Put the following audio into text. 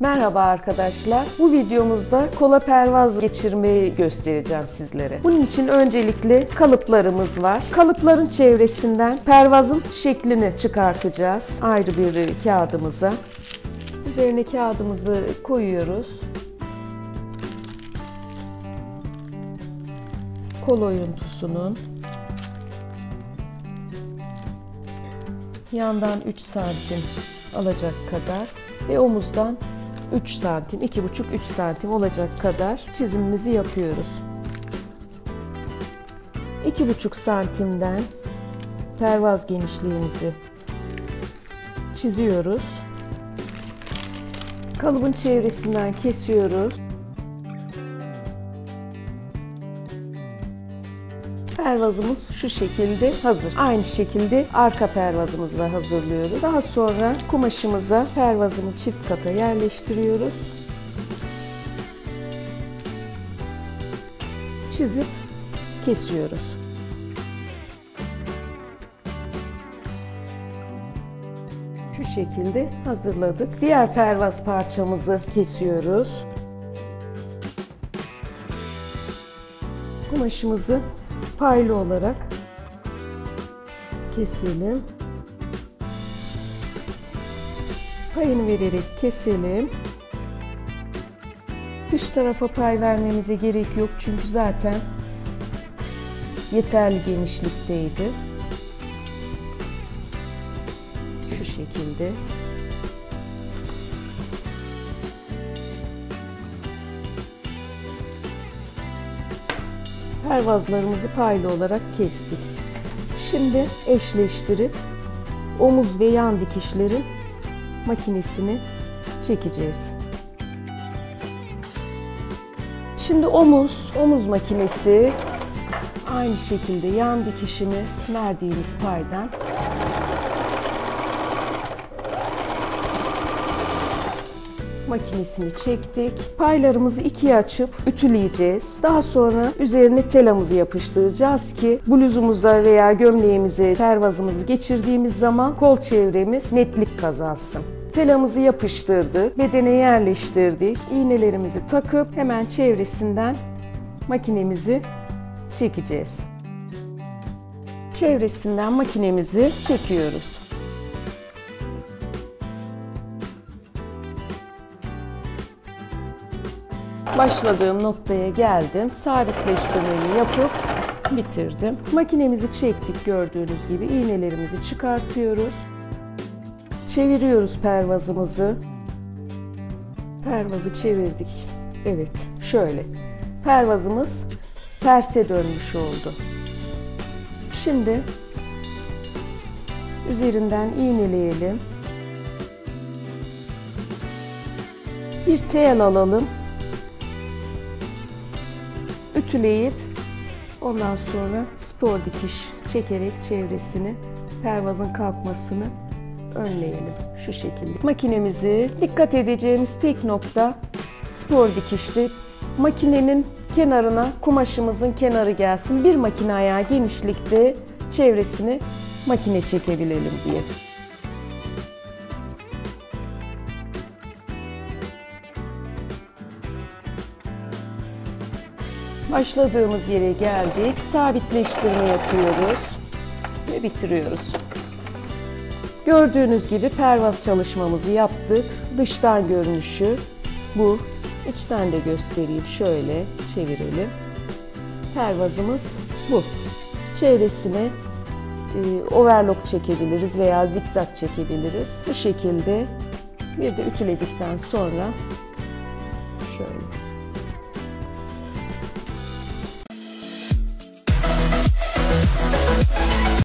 Merhaba arkadaşlar. Bu videomuzda kola pervaz geçirmeyi göstereceğim sizlere. Bunun için öncelikle kalıplarımız var. Kalıpların çevresinden pervazın şeklini çıkartacağız ayrı bir kağıdımıza. Üzerine kağıdımızı koyuyoruz. Kol oyuntusunun yandan 3 santim alacak kadar ve omuzdan 3 santim, 2,5-3 santim olacak kadar çizimimizi yapıyoruz. 2,5 santimden pervaz genişliğimizi çiziyoruz. Kalıbın çevresinden kesiyoruz. Pervazımız şu şekilde hazır. Aynı şekilde arka pervazımızı da hazırlıyoruz. Daha sonra kumaşımıza pervazımı çift kata yerleştiriyoruz. Çizip kesiyoruz. Şu şekilde hazırladık. Diğer pervaz parçamızı kesiyoruz. Kumaşımızı paylı olarak keselim. Payını vererek keselim. Dış tarafa pay vermemize gerek yok çünkü zaten yeterli genişlikteydi. Şu şekilde. Pervazlarımızı paylı olarak kestik. Şimdi eşleştirip omuz ve yan dikişlerin makinesini çekeceğiz. Şimdi omuz, omuz makinesi aynı şekilde yan dikişimiz verdiğimiz paydan makinesini çektik. Paylarımızı ikiye açıp ütüleyeceğiz. Daha sonra üzerine telamızı yapıştıracağız ki bluzumuza veya gömleğimize pervazımızı geçirdiğimiz zaman kol çevremiz netlik kazansın. Telamızı yapıştırdık, bedene yerleştirdik. İğnelerimizi takıp hemen çevresinden makinemizi çekeceğiz. Çevresinden makinemizi çekiyoruz. Başladığım noktaya geldim. Sabitleştirmeyi yapıp bitirdim. Makinemizi çektik gördüğünüz gibi. iğnelerimizi çıkartıyoruz. Çeviriyoruz pervazımızı. Pervazı çevirdik. Evet, şöyle. Pervazımız terse dönmüş oldu. Şimdi üzerinden iğneleyelim. Bir tel alalım ütüleyip ondan sonra spor dikiş çekerek çevresini pervazın kalkmasını önleyelim şu şekilde. Makinemizi dikkat edeceğimiz tek nokta spor dikişti. Makinenin kenarına kumaşımızın kenarı gelsin. Bir makine ayağı genişlikte çevresini makine çekebilelim diye. Başladığımız yere geldik. Sabitleştirme yapıyoruz ve bitiriyoruz. Gördüğünüz gibi pervaz çalışmamızı yaptık. Dıştan görünüşü bu. İçten de göstereyim. Şöyle çevirelim. Pervazımız bu. Çevresine e, overlock çekebiliriz veya zikzak çekebiliriz. Bu şekilde bir de ütüledikten sonra şöyle